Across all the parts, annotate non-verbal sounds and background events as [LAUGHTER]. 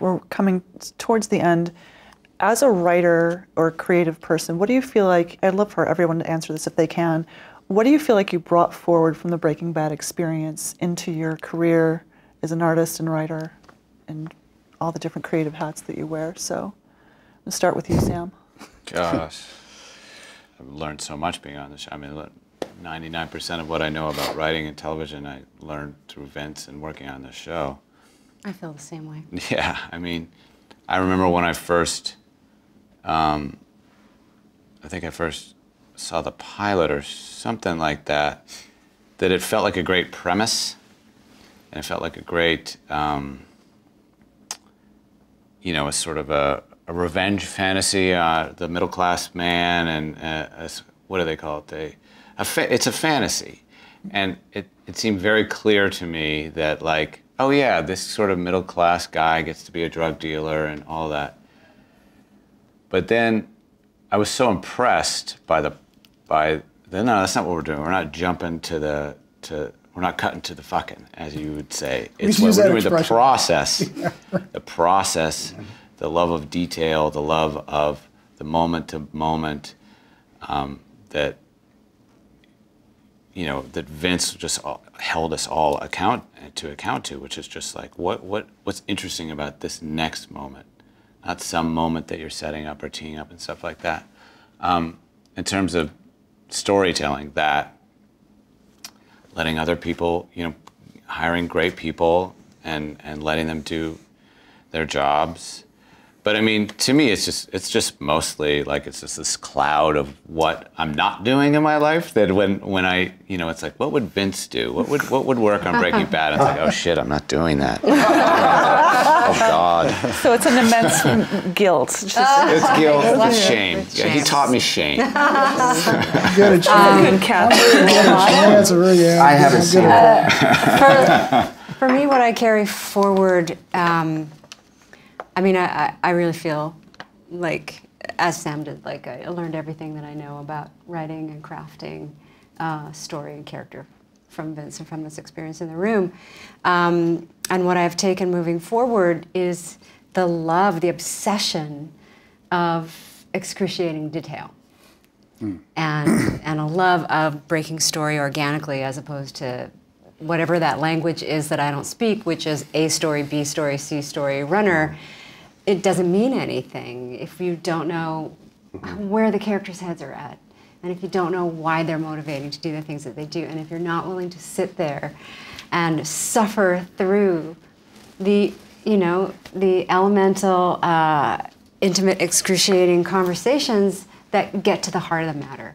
we're coming towards the end. As a writer or creative person, what do you feel like? I'd love for everyone to answer this if they can. What do you feel like you brought forward from the Breaking Bad experience into your career as an artist and writer and all the different creative hats that you wear? So, I'll start with you, Sam. Gosh, I've learned so much being on the show. I mean, 99% of what I know about writing and television, I learned through Vince and working on this show. I feel the same way. [LAUGHS] Yeah, I mean, I remember when I first, um, I think I first saw the pilot or something like that, that it felt like a great premise, and it felt like a great, um, you know, a sort of a, a revenge fantasy, uh, the middle class man, and uh, a, what do they call it? They, a it's a fantasy, and it, it seemed very clear to me that like oh yeah, this sort of middle class guy gets to be a drug dealer and all that. But then I was so impressed by the by the no, that's not what we're doing. We're not jumping to the to we're not cutting to the fucking, as you would say. It's what we're doing the process. [LAUGHS] the process, the love of detail, the love of the moment to moment um, that you know that Vince just held us all account to account to, which is just like what what what's interesting about this next moment, not some moment that you're setting up or teeing up and stuff like that. Um, in terms of storytelling, that letting other people, you know, hiring great people and and letting them do their jobs but I mean, to me, it's just it's just mostly like it's just this cloud of what I'm not doing in my life. That when when I you know, it's like, what would Vince do? What would what would work on Breaking Bad? And it's like, oh shit, I'm not doing that. [LAUGHS] oh God. So it's an immense [LAUGHS] guilt. Just, it's guilt. It's shame. [LAUGHS] Yeah, he taught me shame. Good at um, I haven't seen it. For, for me, what I carry forward. Um, I mean, I, I really feel like, as Sam did, like I learned everything that I know about writing and crafting uh, story and character from Vince and from this experience in the room. Um, and what I've taken moving forward is the love, the obsession of excruciating detail. Mm. And, and a love of breaking story organically as opposed to whatever that language is that I don't speak, which is A story, B story, C story, runner it doesn't mean anything if you don't know mm-hmm. where the characters' heads are at. And if you don't know why they're motivating to do the things that they do, and if you're not willing to sit there and suffer through the, you know, the elemental, uh, intimate, excruciating conversations that get to the heart of the matter.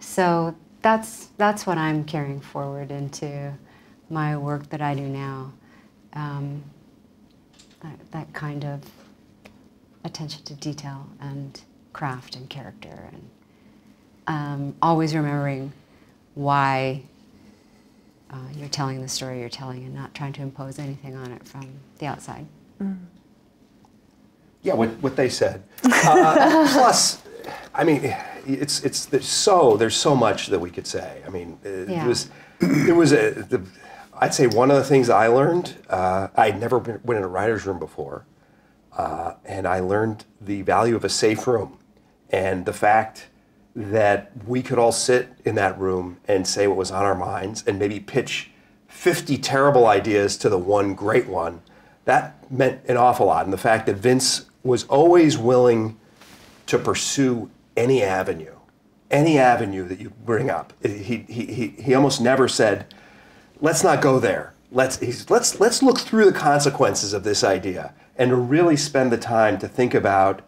So that's that's what I'm carrying forward into my work that I do now. Um, that, that kind of attention to detail and craft and character and um, always remembering why uh, you're telling the story you're telling and not trying to impose anything on it from the outside. Mm. Yeah, what, what they said. Uh, [LAUGHS] plus, I mean, it's it's there's so there's so much that we could say. I mean, it, yeah. was there was a the, I'd say one of the things I learned. Uh, I'd never been, been in a writer's room before, uh, and I learned the value of a safe room and the fact that we could all sit in that room and say what was on our minds and maybe pitch 50 terrible ideas to the one great one. That meant an awful lot. And the fact that Vince was always willing to pursue any avenue, any avenue that you bring up. He, he, he, he almost never said, let's not go there. Let's, let's, let's look through the consequences of this idea and to really spend the time to think about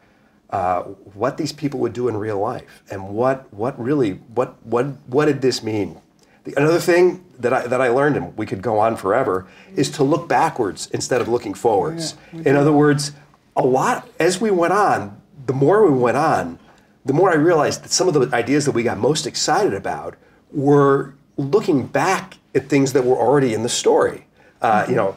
uh, what these people would do in real life and what, what really, what, what, what did this mean? The, another thing that I, that I learned, and we could go on forever, is to look backwards instead of looking forwards. Yeah. In other words, a lot, as we went on, the more we went on, the more I realized that some of the ideas that we got most excited about were looking back at things that were already in the story. Uh, you know,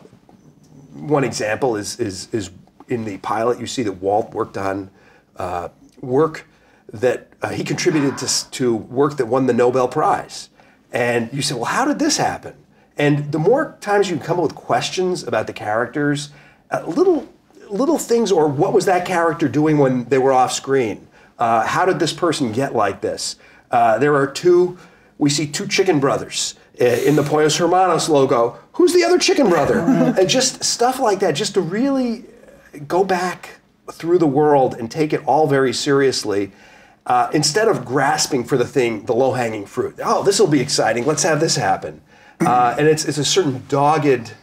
one example is, is, is in the pilot, you see that Walt worked on uh, work that uh, he contributed to, to work that won the Nobel Prize. And you say, well, how did this happen? And the more times you come up with questions about the characters, a little, little things, or what was that character doing when they were off screen? Uh, how did this person get like this? Uh, there are two, we see two chicken brothers uh, in the Pollos Hermanos logo. Who's the other chicken brother? and just stuff like that, just to really go back through the world and take it all very seriously. Uh, instead of grasping for the thing, the low-hanging fruit. Oh, this will be exciting. Let's have this happen. Uh, and it's, it's a certain dogged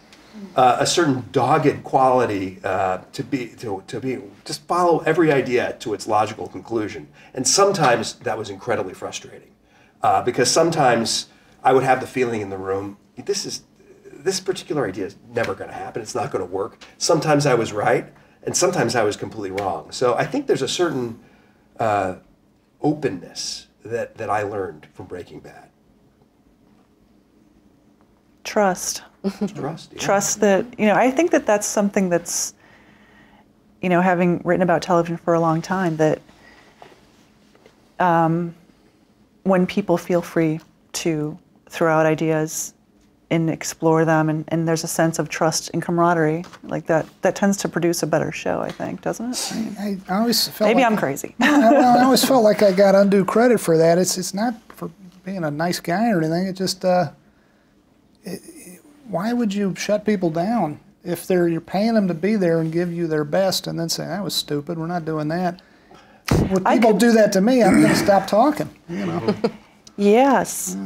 uh, a certain dogged quality uh, to be to, to be just follow every idea to its logical conclusion. And sometimes that was incredibly frustrating uh, because sometimes I would have the feeling in the room, this is this particular idea is never going to happen. It's not going to work. Sometimes I was right, and sometimes I was completely wrong. So I think there's a certain uh, openness that that I learned from Breaking Bad. Trust. Trust. Yeah. [LAUGHS] Trust that, you know, I think that that's something that's, you know, having written about television for a long time, that um, when people feel free to throw out ideas and explore them and, and there's a sense of trust and camaraderie like that that tends to produce a better show i think doesn't it? I, I always felt maybe like, i'm crazy. [LAUGHS] I, I always felt like i got undue credit for that. It's it's not for being a nice guy or anything. It just uh, it, why would you shut people down if they're you're paying them to be there and give you their best and then say that was stupid. We're not doing that. When people could- do that to me i'm going to stop talking you know? [LAUGHS] Yes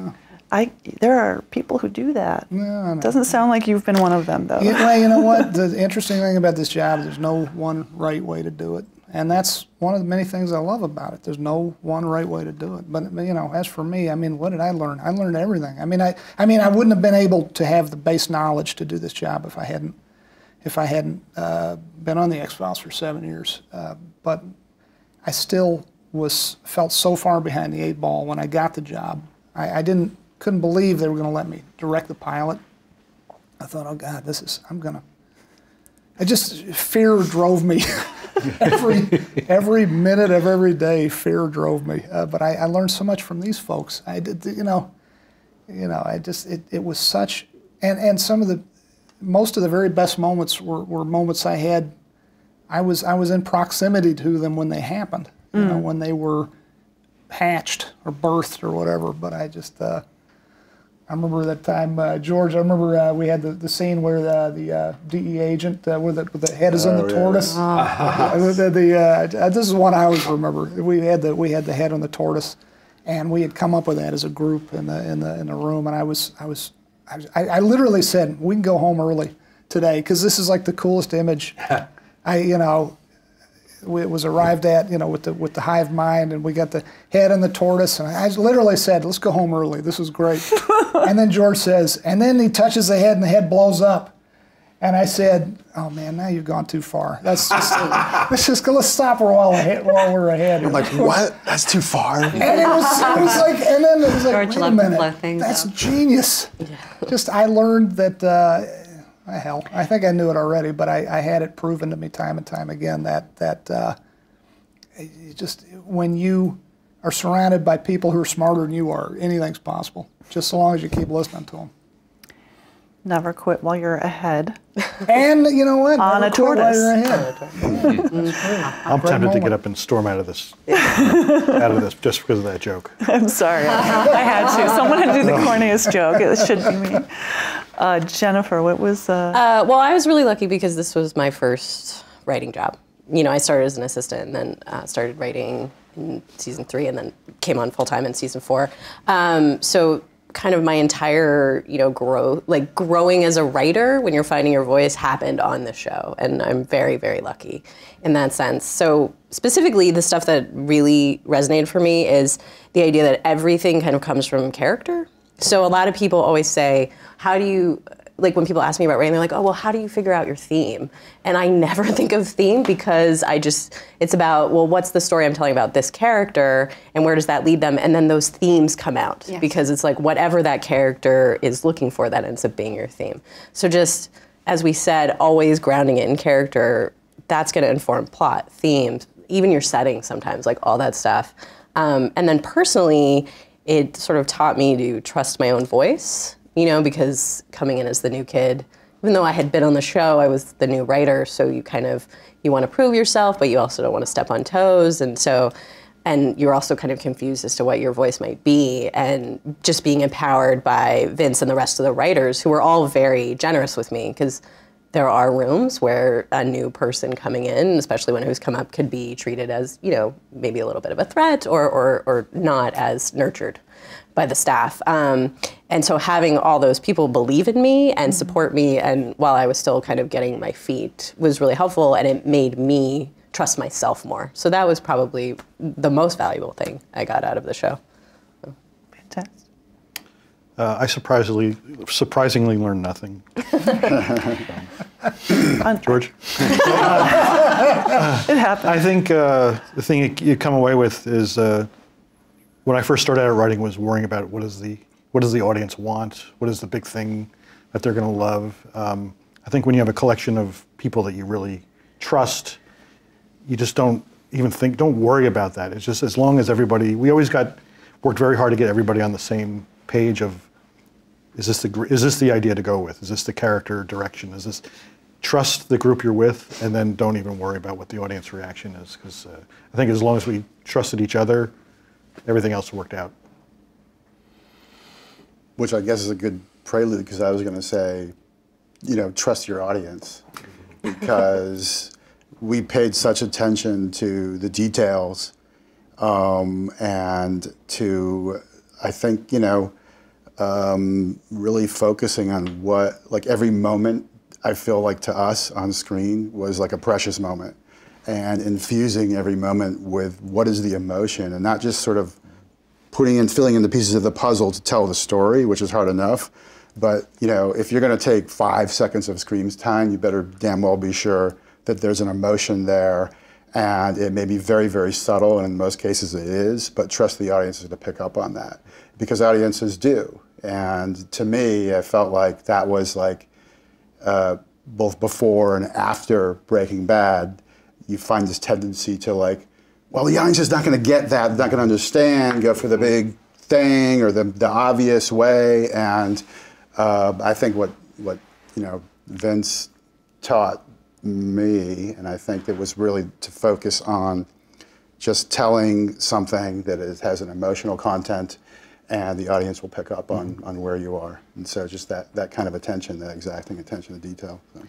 i there are people who do that No, no. doesn't sound like you've been one of them though Yeah, well, you know what? [LAUGHS] The interesting thing about this job, there's no one right way to do it. And that's one of the many things I love about it. There's no one right way to do it. But you know, as for me, I mean, what did I learn? I learned everything. I mean, I, I mean, I wouldn't have been able to have the base knowledge to do this job if I hadn't, if I hadn't uh, been on the X Files for seven years. Uh, but I still was felt so far behind the eight ball when I got the job. I, I didn't, couldn't believe they were going to let me direct the pilot. I thought, oh God, this is, I'm gonna. I just, fear drove me. [LAUGHS] every, every minute of every day, fear drove me. Uh, but I, I learned so much from these folks. I did, you know, you know, I just, it, it was such, and, and some of the, most of the very best moments were, were moments I had, I was, I was in proximity to them when they happened, you know, when they were hatched or birthed or whatever. But I just, uh, I remember that time, uh, George. I remember uh, we had the, the scene where the, the uh, DEA agent, uh, where, the, where the head is on the Oh, yeah. tortoise. [LAUGHS] Uh, the, the, uh, this is one I always remember. We had the we had the head on the tortoise, and we had come up with that as a group in the in the in the room. And I was I was I, was, I, I literally said we can go home early today because this is like the coolest image. [LAUGHS] I you know it was arrived at, you know, with the with the hive mind, and we got the head and the tortoise, and I literally said, "Let's go home early. This is great." [LAUGHS] and then George says, and then he touches the head, and the head blows up, and I said, "Oh man, now you've gone too far. That's just [LAUGHS] let's just let's stop while ahead, while we're ahead." here." Like, what? That's too far. and it was, it was like, and then it was like, George wait a minute, things that's up. genius. Just I learned that. Uh, hell, I think I knew it already, but I, I had it proven to me time and time again that that uh, just when you are surrounded by people who are smarter than you are, anything's possible. Just so long as you keep listening to them. never quit while you're ahead And you know what? [LAUGHS] On Never a quit while tortoise. you're ahead. [LAUGHS] I'm tempted to get up and storm out of this, out of this, just because of that joke. [LAUGHS] i'm sorry i had to someone had to do the corniest joke it should be me uh, jennifer what was uh, Uh, well, I was really lucky because this was my first writing job. You know, I started as an assistant and then uh, started writing in season three and then came on full time in season four. Um, so kind of my entire, you know, grow like growing as a writer when you're finding your voice happened on the show. And I'm very, very lucky in that sense. So specifically the stuff that really resonated for me is the idea that everything kind of comes from character. So a lot of people always say, how do you like when people ask me about writing, they're like, oh, well, how do you figure out your theme? And I [LAUGHS] never think of theme because I just, it's about, well, what's the story I'm telling about this character and where does that lead them? And then those themes come out Yes. because it's like whatever that character is looking for, that ends up being your theme. So just, as we said, always grounding it in character, that's going to inform plot, themes, even your setting sometimes, like all that stuff. Um, and then personally, it sort of taught me to trust my own voice, you know, because coming in as the new kid, even though I had been on the show, I was the new writer, so you kind of you want to prove yourself, but you also don't want to step on toes, and so and you're also kind of confused as to what your voice might be and just being empowered by Vince and the rest of the writers who were all very generous with me because there are rooms where a new person coming in, especially one who's come up, could be treated as, you know, maybe a little bit of a threat or, or, or not as nurtured by the staff. Um, and so having all those people believe in me and support me, and while I was still kind of getting my feet, was really helpful, and it made me trust myself more. So that was probably the most valuable thing I got out of the show. Fantastic. Uh, I surprisingly, surprisingly learned nothing. [LAUGHS] George? It happened. I think uh, the thing you- you come away with is uh, when I first started out writing was worrying about what is the what does the audience want, what is the big thing that they're going to love. Um, I think when you have a collection of people that you really trust, you just don't even think, don't worry about that. It's just as long as everybody, we always got worked very hard to get everybody on the same page of is this the is this the idea to go with? Is this the character direction? Is this trust the group you're with, and then don't even worry about what the audience reaction is? Because uh, I think as long as we trusted each other, everything else worked out. which I guess is a good prelude because I was going to say, you know, trust your audience because we paid such attention to the details um, and to, I think, you know, um, really focusing on what, like every moment I feel like to us on screen was like a precious moment and infusing every moment with what is the emotion and not just sort of putting in filling in the pieces of the puzzle to tell the story, which is hard enough. But you know, if you're going to take five seconds of screen time, you better damn well be sure that there's an emotion there, and it may be very, very subtle, and in most cases it is. But trust the audiences to pick up on that because audiences do. And to me, I felt like that was like uh, both before and after Breaking Bad, you find this tendency to like, well, the audience is not going to get that, not going to understand, go for the big thing or the, the obvious way. And uh, I think what, what, you know, Vince taught me, and I think it was really to focus on just telling something that is, has an emotional content and the audience will pick up on, mm-hmm. on where you are. And so just that, that kind of attention, that exacting attention to detail. So.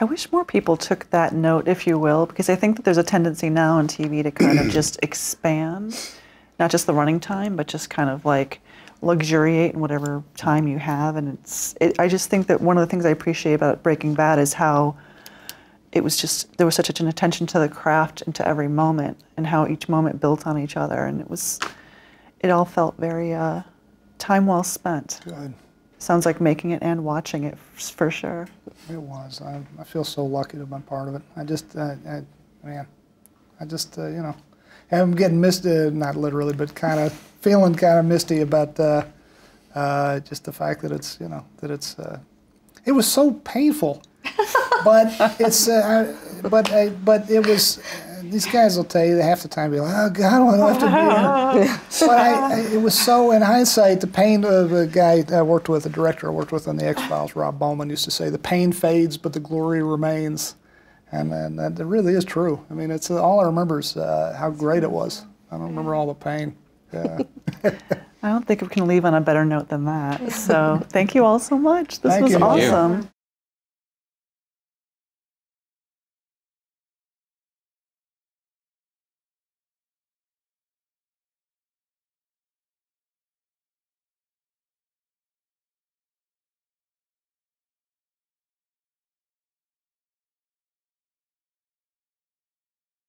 I wish more people took that note, if you will, because I think that there's a tendency now on TV to kind of [CLEARS THROAT] just expand, not just the running time, but just kind of like luxuriate in whatever time you have. And it's, it, I just think that one of the things I appreciate about Breaking Bad is how it was just there was such an attention to the craft and to every moment, and how each moment built on each other, and it was, it all felt very uh, time well spent. Good. Sounds like making it and watching it f- for sure. It was. I, I feel so lucky to have been part of it. I just, uh, I, man, I just, uh, you know, I'm getting misty, not literally, but kind of feeling kind of misty about uh, uh, just the fact that it's, you know, that it's, uh, it was so painful. But it's, uh, but, I, but it was. uh, These guys will tell you half the time, be like, "Oh God, I don't have to be here." [LAUGHS] but I, I, it was so, in hindsight, the pain of a guy I worked with, a director I worked with on the X Files, Rob Bowman, used to say, "The pain fades, but the glory remains," and, and that it really is true. I mean, it's all I remember is uh, how great it was. I don't remember all the pain. Yeah. [LAUGHS] I don't think we can leave on a better note than that. So thank you all so much. This Thank was you. awesome.